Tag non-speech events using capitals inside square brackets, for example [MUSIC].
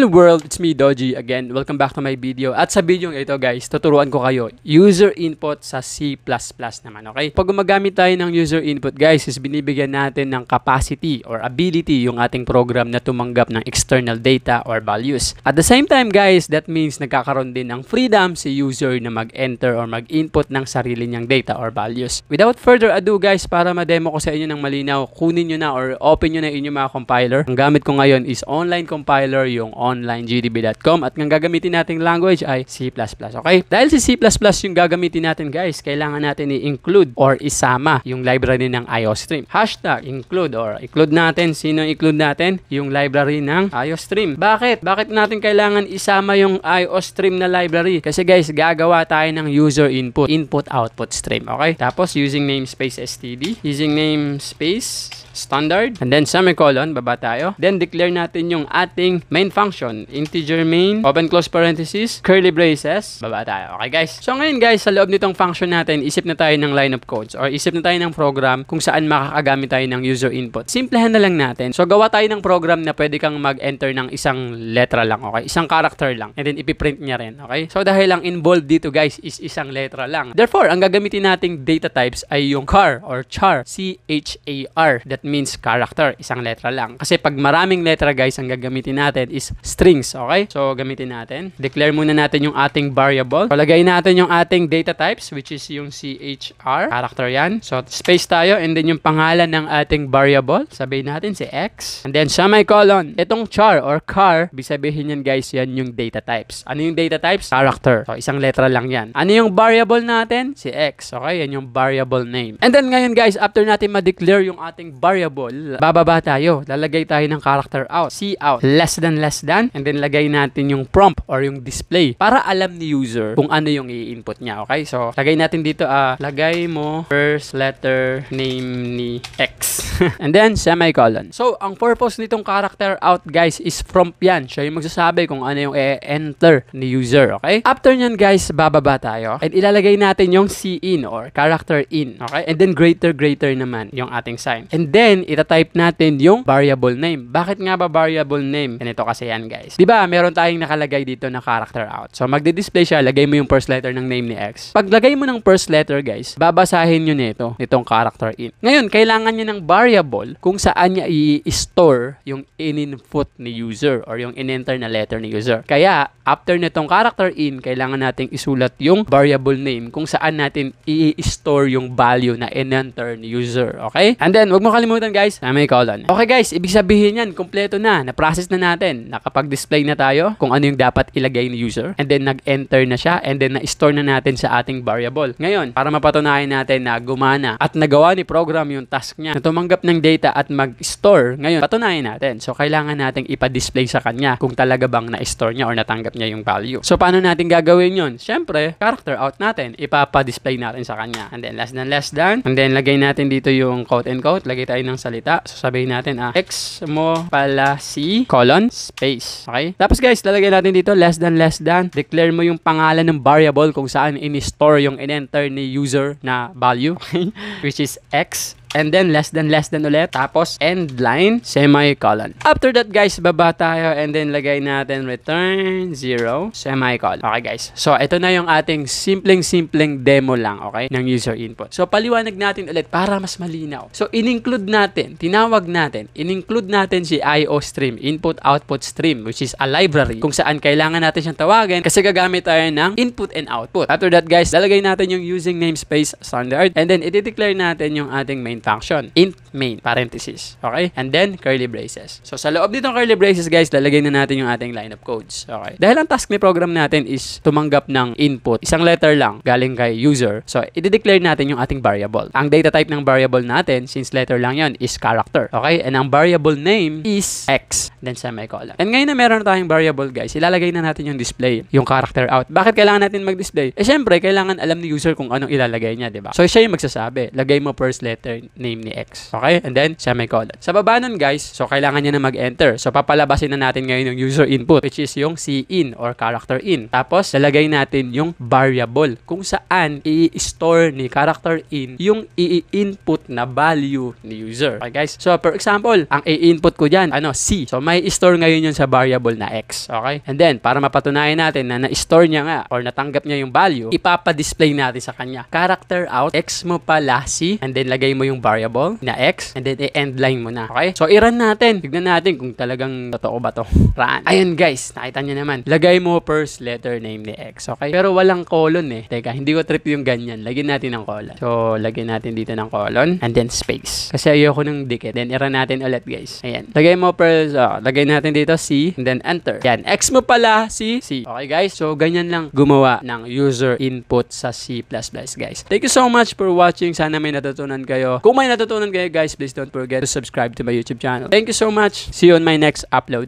Hello world, it's me Doji again. Welcome back to my video. At sa video ito guys, tuturuan ko kayo user input sa C++ naman, okay? Pag gumagamit tayo ng user input guys, is binibigyan natin ng capacity or ability yung ating program na tumanggap ng external data or values. At the same time guys, that means nagkakaroon din ng freedom si user na mag-enter or mag-input ng sarili niyang data or values. Without further ado guys, para ma-demo ko sa inyo ng malinaw, kunin nyo na or open nyo na inyong mga compiler. Ang gamit ko ngayon is online compiler, yung onlinegdb.com at ang gagamitin nating language ay C++. Okay? Dahil si C++ yung gagamitin natin guys, kailangan natin i-include or isama yung library ng IOStream. Hashtag include or include natin. Sino include natin? Yung library ng IOStream. Bakit? Bakit natin kailangan isama yung IOStream na library? Kasi guys, gagawa tayo ng user input, input-output stream. Okay? Tapos using namespace std, using namespace standard, and then semicolon, baba tayo. Then declare natin yung ating main function, integer main, open close parenthesis, curly braces, baba tayo. Okay guys? So ngayon guys, sa loob nitong function natin, isip na tayo ng line of codes or isip na tayo ng program kung saan makakagamit tayo ng user input. Simplehan na lang natin. So gawa tayo ng program na pwede kang mag-enter ng isang letra lang, okay? Isang character lang. And then ipiprint niya rin, okay? So dahil ang involved dito guys is isang letra lang. Therefore, ang gagamitin nating data types ay yung char or char, C-H-A-R. That means character, isang letra lang. Kasi pag maraming letra guys, ang gagamitin natin is strings, okay? So gamitin natin. Declare muna natin yung ating variable. So lagay natin yung ating data types which is yung CHR, character yan. So space tayo and then yung pangalan ng ating variable, sabihin natin si X. And then semicolon. Itong char or char, bisabihin yan guys, yan yung data types. Ano yung data types? Character. So isang letra lang yan. Ano yung variable natin? Si X. Okay? Yan yung variable name. And then ngayon guys, after natin ma-declare yung ating variable, bababa tayo. Lalagay tayo ng character out. C out. Less than less than. And then lagay natin yung prompt or yung display para alam ni user kung ano yung i-input niya. Okay? So, lagay natin dito, ah, lagay mo first letter name ni X. [LAUGHS] and then, semicolon. So, ang purpose nitong character out, guys, is prompt yan. Siya yung magsasabi kung ano yung e-enter ni user. Okay? After nyan, guys, bababa tayo. And ilalagay natin yung C in or character in. Okay? And then, greater, greater naman yung ating sign. And then, itatype natin yung variable name. Bakit nga ba variable name? Ganito kasi yan, guys. Di ba, meron tayong nakalagay dito na character out. So, magdi-display siya, lagay mo yung first letter ng name ni X. Paglagay mo ng first letter, guys, babasahin nyo nito, nitong character in. Ngayon, kailangan nyo ng variable kung saan niya i-store yung in-input ni user or yung in-enter na letter ni user. Kaya, after nitong character in, kailangan nating isulat yung variable name kung saan natin i-store yung value na in-enter ni user. Okay? And then, wag mo kalimutan guys, na may colon. Okay guys, ibig sabihin yan, kompleto na. Na-process na natin. Nakapag-display na tayo kung ano yung dapat ilagay ni user. And then, nag-enter na siya. And then, na-store na natin sa ating variable. Ngayon, para mapatunayan natin na gumana at nagawa ni program yung task niya na tumanggap ng data at mag-store, ngayon, patunayan natin. So, kailangan nating ipa-display sa kanya kung talaga bang na-store niya or natanggap niya yung value. So, paano natin gagawin yun? Siyempre, character out natin. Ipapa-display natin sa kanya. And then, less than less than. And then, lagay natin dito yung quote and quote. Lagay tayo ng salita. So, sabihin natin, ah, X mo pala si colon space. Okay? Tapos, guys, lalagay natin dito less than less than. Declare mo yung pangalan ng variable kung saan in-store yung in-enter ni user na value. Okay? [LAUGHS] Which is X And then, less than, less than ulit. Tapos, end line, semicolon. After that, guys, baba tayo. And then, lagay natin return 0, semicolon. Okay, guys. So, ito na yung ating simpleng-simpleng demo lang, okay, ng user input. So, paliwanag natin ulit para mas malinaw. So, in-include natin, tinawag natin, in-include natin si IO stream, input-output stream, which is a library kung saan kailangan natin siyang tawagin kasi gagamit tayo ng input and output. After that, guys, lalagay natin yung using namespace standard. And then, i-declare natin yung ating main function. Int main, parenthesis. Okay? And then, curly braces. So, sa loob nitong curly braces, guys, lalagay na natin yung ating line of codes. Okay? Dahil ang task ni program natin is tumanggap ng input. Isang letter lang galing kay user. So, i-declare natin yung ating variable. Ang data type ng variable natin, since letter lang yan, is character. Okay? And ang variable name is X. Then, semicolon. And ngayon na meron tayong variable, guys, ilalagay na natin yung display, yung character out. Bakit kailangan natin mag-display? Eh, syempre, kailangan alam ni user kung anong ilalagay niya, di ba? So, siya yung magsasabi. Lagay mo first letter name ni X. Okay? And then, semicolon. Sa baba nun guys, so kailangan niya na mag-enter. So papalabasin na natin ngayon yung user input which is yung cin or character in. Tapos, lalagay natin yung variable kung saan i-store ni character in yung i-input na value ni user. Okay guys? So for example, ang i-input ko dyan, ano, C. So may store ngayon yun sa variable na X. Okay? And then, para mapatunayan natin na na-store niya nga or natanggap niya yung value, ipapa-display natin sa kanya. Character out, X mo pala C, and then lagay mo yung variable na X, and then i-end line mo na. Okay? So i-run natin. Tignan natin kung talagang totoo ba to. [LAUGHS] Run. Ayun guys, nakita niyo naman. Lagay mo first letter name ni X. Okay? Pero walang colon eh. Teka, hindi ko trip yung ganyan. Lagyan natin ng colon. So, lagyan natin dito ng colon, and then space. Kasi ayoko ng dikit. Then i-run natin ulit guys. Ayan. Lagay mo first, oh, lagay natin dito C, and then enter. Yan. X mo pala C, C. Okay guys? So, ganyan lang gumawa ng user input sa C++ guys. Thank you so much for watching. Sana may natutunan kayo. Kung may natutunan kayo guys, please don't forget to subscribe to my YouTube channel. Thank you so much. See you on my next upload.